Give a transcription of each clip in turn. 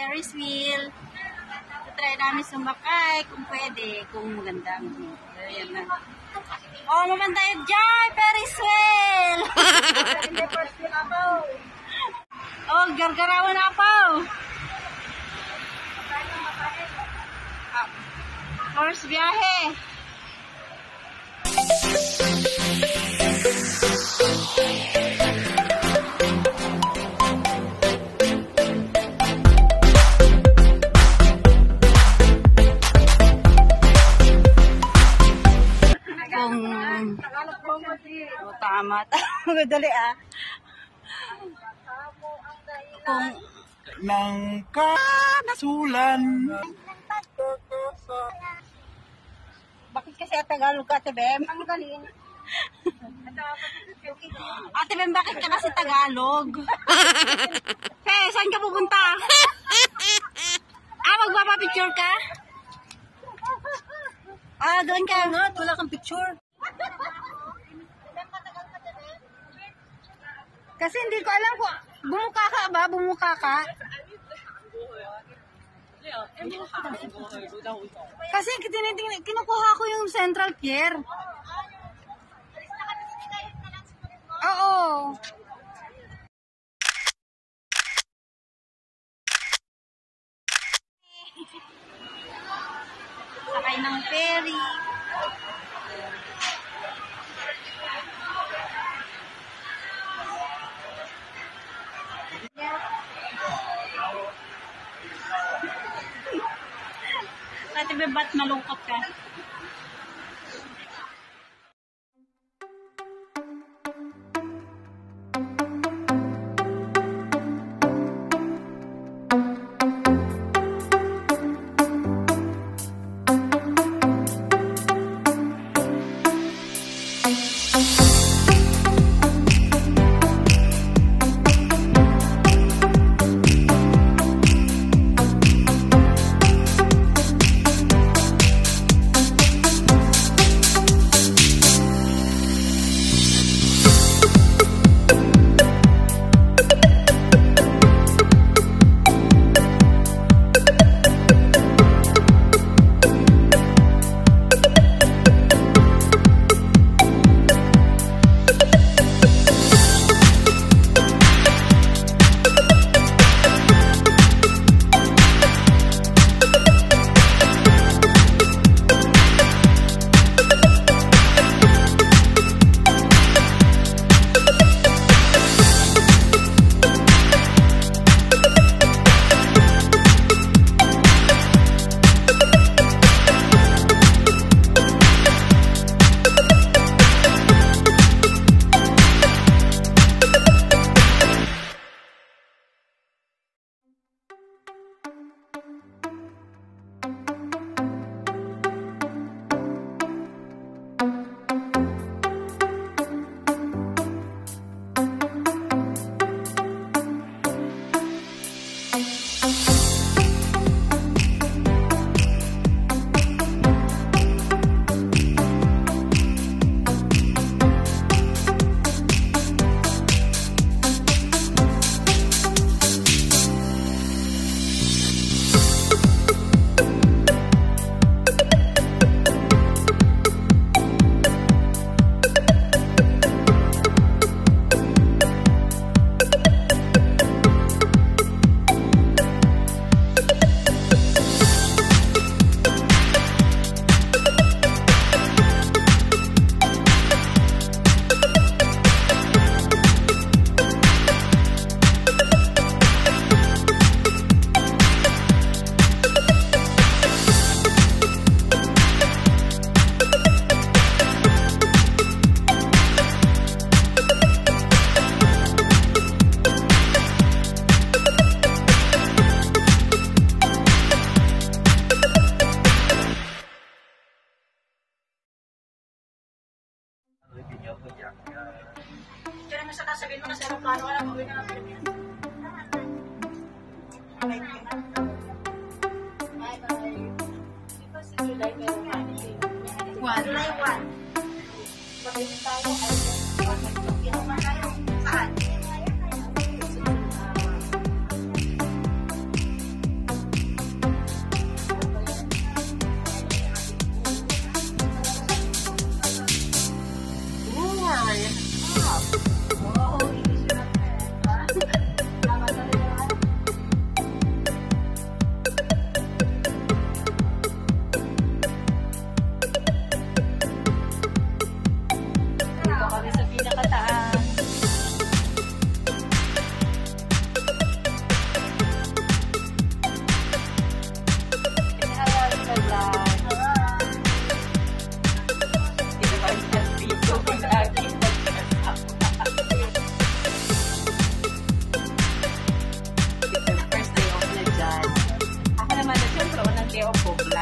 Ferris wheel. Try namin sumakay kung pwede, kung maganda. Ayan na. Oh, naman tayo dyan, Ferris wheel! oh, gargarawan na ako. Ah, First biyahe. Kung... Oh, tama. Tama. Dali ah. Kung... ng kanasulan. Bakit kasi at Tagalog ka, Ate Bem? Ang galing. Ate Bem, bakit ka kasi Tagalog? Pe, saan ka pupunta? ah, magpapapicture ka? Ah, doon ka. Nga, wala kang picture. Kasi hindi ko alam kung bumuka ka ba? Bumuka ka? Kasi tinitingnan, kinukuha ko yung Central Pier. Ng ferry. Ate ba't malungkot ka? Bye. Pero mo sa kasabihin mo na sa aeroplano ka na, mawin na natin yan. July 1. July 1. Pag tayo ay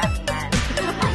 Batman.